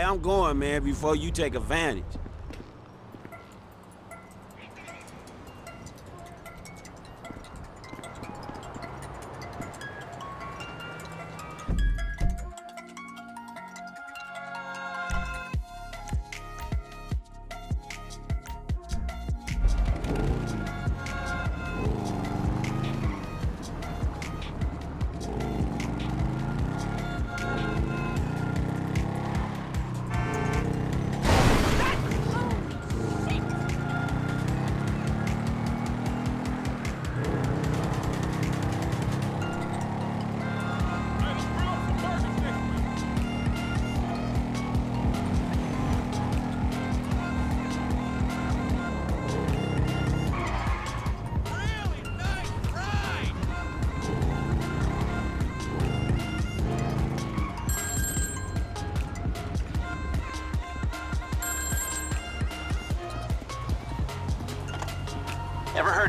Hey, I'm going, man, before you take advantage.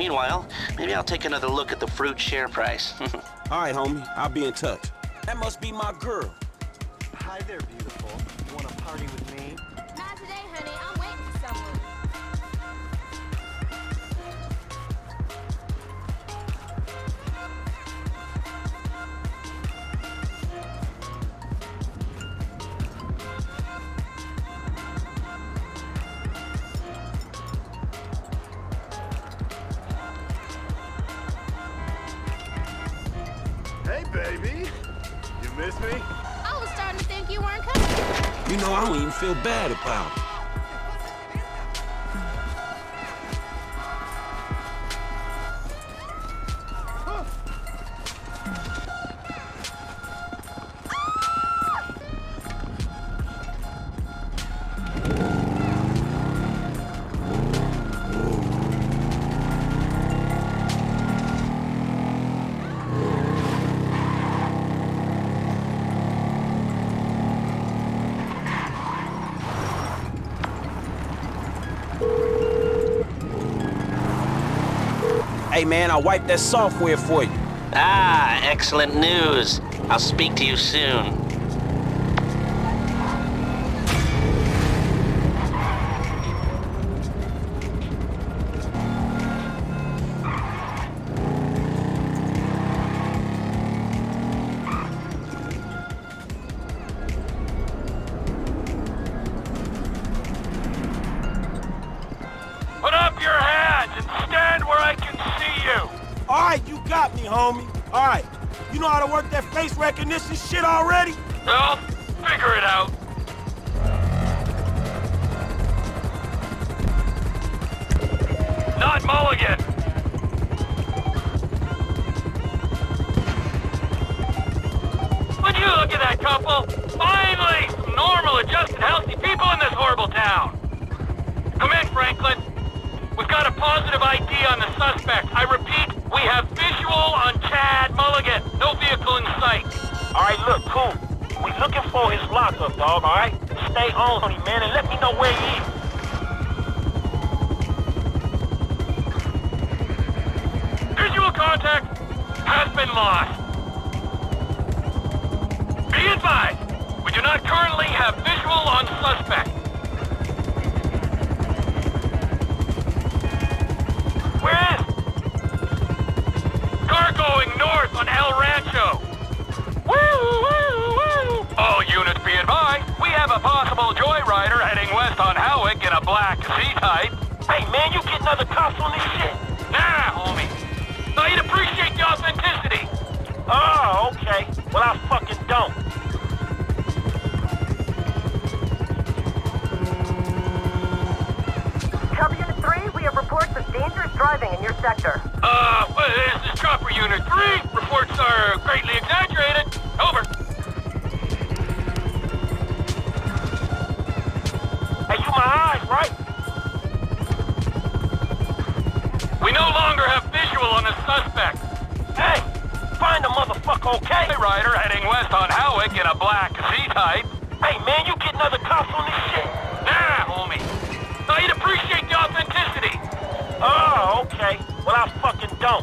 Meanwhile, maybe I'll take another look at the fruit share price. All right, homie. I'll be in touch. That must be my girl. Hi there, beautiful. Hey, baby. You miss me? I was starting to think you weren't coming. You know, I don't even feel bad about it. Hey, man, I wiped that software for you. ah, excellent news. I'll speak to you soon. Right, you got me, homie. All right. You know how to work that face recognition shit already? Well, figure it out. Not Mulligan! Would you look at that couple? Finally, some normal, adjusted, healthy people in this horrible town. Come in, Franklin. We've got a positive ID on the suspect. I repeat, visual on Chad Mulligan. No vehicle in sight. All right, look, cool. We looking for his lockup, dog, all right? Stay on him, man, and let me know where he is. Visual contact has been lost. Be advised, we do not currently have visual on suspect. Black Hey, man, you getting other cops on this shit? Nah, homie. I'd appreciate the authenticity. Oh, okay. Well, I fucking don't. Cover Unit 3, we have reports of dangerous driving in your sector. Uh, this is Chopper Unit 3. Okay? Hey, rider heading west on Hawick in a black Z-Type. Hey, man, you getting other cops on this shit? Nah, homie. Now, you'd appreciate the authenticity. Oh, okay. Well, I fucking don't.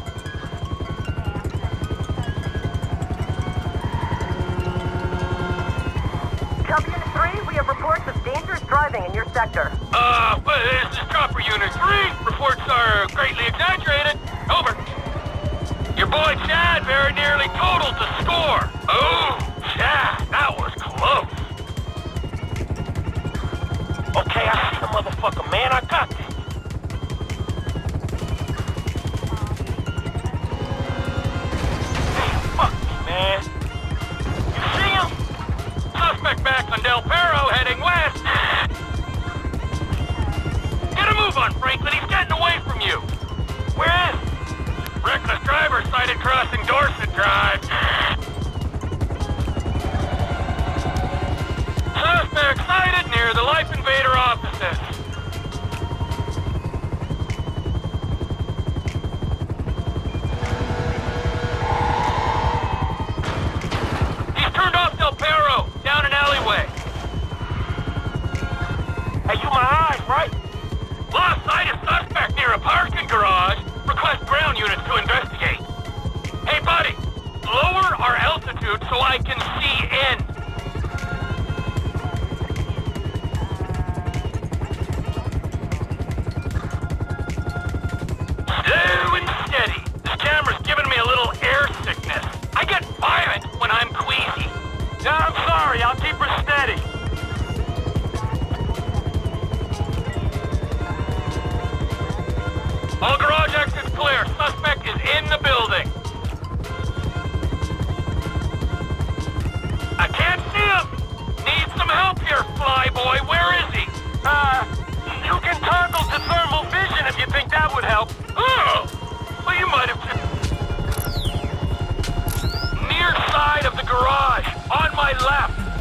Company 3, we have reports of dangerous driving in your sector. Uh, well, this is Chopper Unit 3. Reports are greatly exaggerated. Very nearly totaled the score. Oh, Chad, that was close. Okay, I see the motherfucker, man. I got this. Fuck man. You see him? Suspect back on Del Perro heading west. Get a move on, Franklin. He's getting away from you. Where is he? Reckless driver sighted crossing Dorset Drive. Suspect sighted near the Life Invader offices.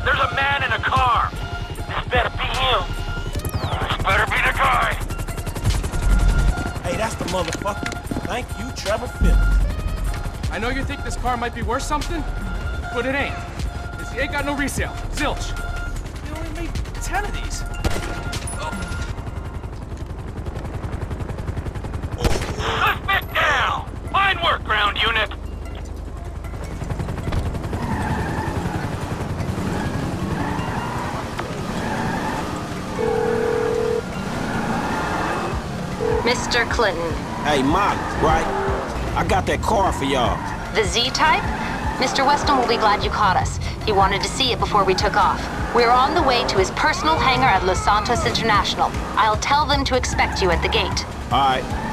There's a man in a car. This better be him. This better be the guy. Hey, that's the motherfucker. Thank you, Trevor Phillips. I know you think this car might be worth something, but it ain't. This ain't got no resale. Zilch. They only made ten of these. Mr. Clinton, Hey, Molly, right? I got that car for y'all. the Z-Type? Mr. Weston will be glad you caught us. He wanted to see it before we took off. We're on the way to his personal hangar at Los Santos International. I'll tell them to expect you at the gate. All right.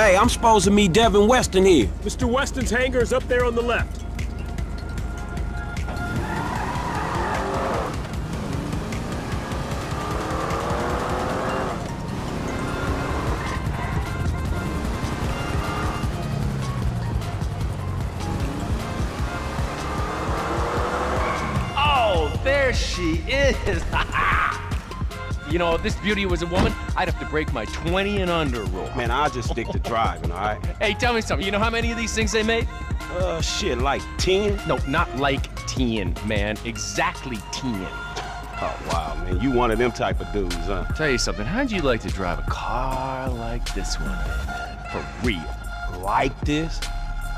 Hey, I'm supposed to meet Devin Weston here. Mr. Weston's hangar is up there on the left. Oh, there she is. you know, if this beauty was a woman, I'd have to break my 20 and under rule. Man, I'll just stick to driving, all right? Hey, tell me something. You know how many of these things they made? Uh, shit, like 10? No, not like 10, man. Exactly 10. Oh, wow, man. You one of them type of dudes, huh? Tell you something. How'd you like to drive a car like this one, man? For real. Like this?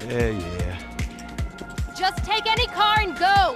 Yeah, yeah. Just take any car and go.